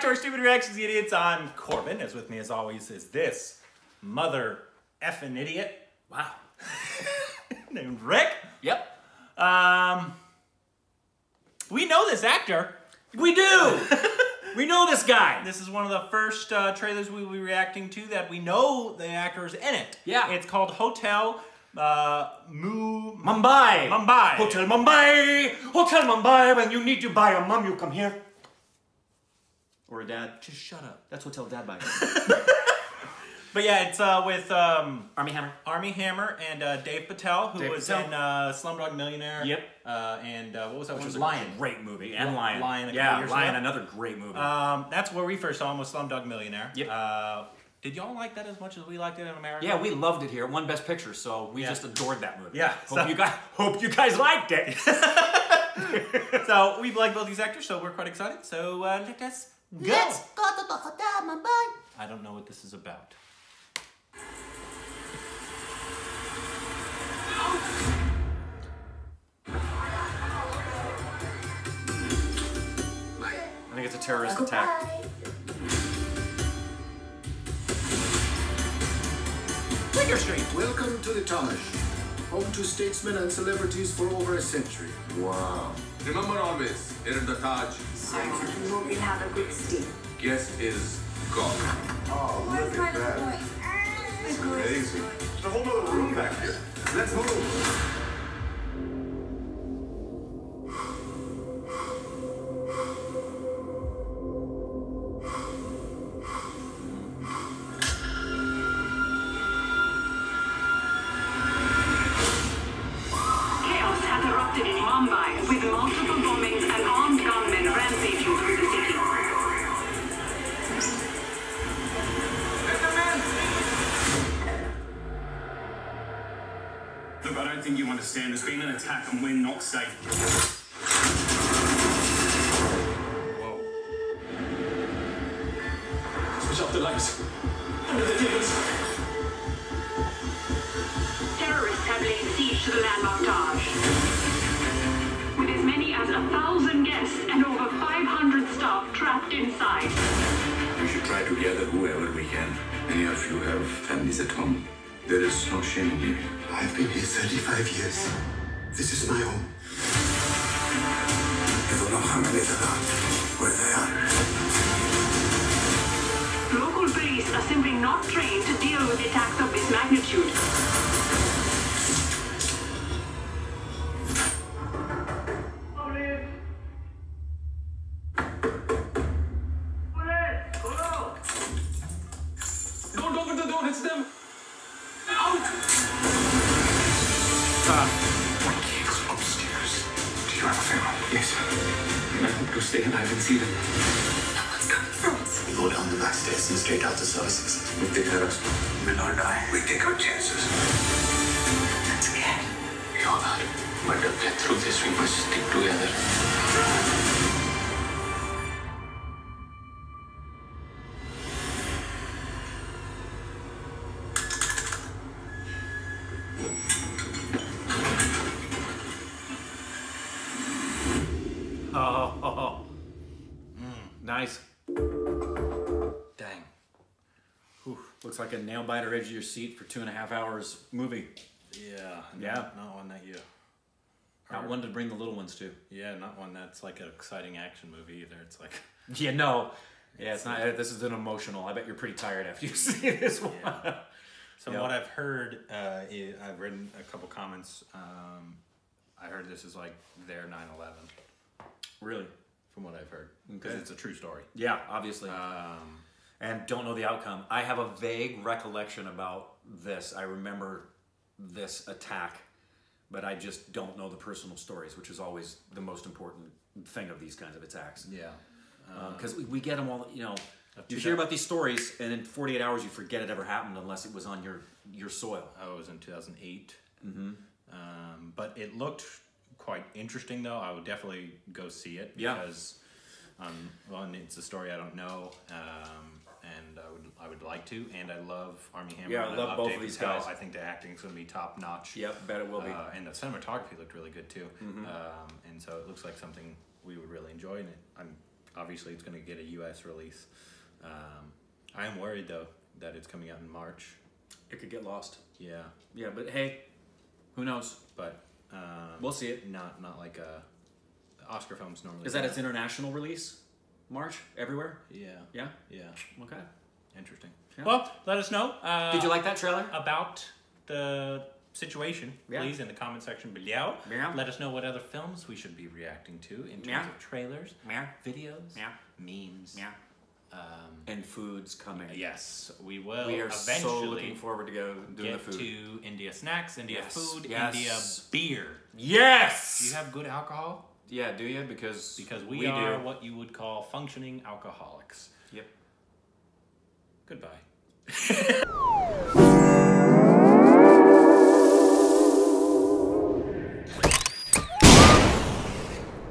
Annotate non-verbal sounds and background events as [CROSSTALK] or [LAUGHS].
back to our Stupid Reactions, idiots. I'm Korbin, as with me as always is this mother effing idiot Wow. [LAUGHS] named Rick. Yep. Um, we know this actor. We do. [LAUGHS] we know this guy. This is one of the first uh, trailers we will be reacting to that we know the actor is in it. Yeah. It's called Hotel uh, Mu... Mumbai. Mumbai. Hotel Mumbai. Hotel Mumbai. When you need to buy a mum, you come here. Or a dad. Just shut up. That's Hotel Dad by. [LAUGHS] But yeah, it's uh, with um, Armie Hammer. Armie Hammer and uh, Dave Patel, who Dave was Patel. in uh, Slumdog Millionaire. Yep. Uh, and uh, what was that? Which one? was Lion. a great movie. And Lion. Lion a yeah, years Lion, ago. another great movie. Um, that's where we first saw him was Slumdog Millionaire. Yep. Uh, did y'all like that as much as we liked it in America? yeah, we loved it here. It won Best Picture, so we Yeah. just adored that movie. Yeah, Hope so- you guys hope you guys liked it. [LAUGHS] So we've liked both these actors, so we're quite excited. So uh, let us go. Let's go to the hotel, Mumbai. I don't know what this is about. I think it's a terrorist attack. Figure Street. Welcome to the Taj, home to statesmen and celebrities for over a century. Wow. Remember always, here at the Taj, You will have a good stay. guest is gone. Oh, look at that. It's amazing. There's a whole other room back here. Let's move. Look, I don't think you understand. There's been an attack and we're not safe. Switch off the lights. Under the tables. Terrorists have laid siege to the landmark Taj. With as many as a thousand guests and over 500 staff trapped inside. We should try to gather whoever we can. Many of you have families at home. There is no shame in leaving. I've been here 35 years. This is my home. I don't know how many there are, where they are. Local police are simply not trained to deal with attacks of this magnitude. Don't open the door, it's them! Hope to stay alive and see them. No one's coming for us. We go down the back stairs and straight out to services. If they hurt us, we'll all die. We take our chances. I'm scared. We all are. But to get through this, we must stick together. Like a nail biter edge of your seat for two and a half hours movie. Yeah. Yeah. Not, not one that you. Not one to bring the little ones to. Yeah, not one that's like an exciting action movie either. It's like. [LAUGHS] [LAUGHS] Yeah, no. Yeah, it's not. This is an emotional. I bet you're pretty tired after you [LAUGHS] see this one. So Yeah. what I've heard, uh, i I've written a couple comments. Um, I heard this is like their 9/11, really? from what I've heard, because Okay. it's a true story. Yeah, obviously. Um, and don't know the outcome. I have a vague recollection about this. I remember this attack, but I just don't know the personal stories, which is always the most important thing of these kinds of attacks. yeah. Because we, we get them all, you know. You hear about these stories, and in 48 hours, you forget it ever happened unless it was on your your soil. It was in 2008. Mm-hmm. Um, but it looked quite interesting, though. I would definitely go see it Yeah. because, um, one, it's a story I don't know, um, and I would I would like to, and I love Armie Hammer. Yeah, I love both of these guys. I think the acting is going to be top notch. Yep, bet it will be. Mm-hmm. Uh, and the cinematography looked really good too. Um, and so it looks like something we would really enjoy, and it, I'm obviously it's going to get a U.S. release. Um, I am worried though that it's coming out in March. It could get lost. Yeah, Yeah, but hey, who knows? but um, We'll see it. Not not like a Oscar films normally. Is that its international release? March everywhere? Yeah, Yeah. yeah, Okay. Interesting. Yeah. Well, let us know. Uh, Did you like that trailer? about the situation, Yeah. please, in the comment section below. Yeah. Let us know what other films we should be reacting to in terms of trailers, Yeah. videos, Yeah. memes. Yeah. Um, And food's coming. yes, we will We are eventually so looking forward to go doing the get food. to India snacks, India Yes. food, Yes. India beer. yes. Do you have good alcohol? yeah, do you? Because Because we, are do. what you would call functioning alcoholics. Yep. Goodbye. [LAUGHS]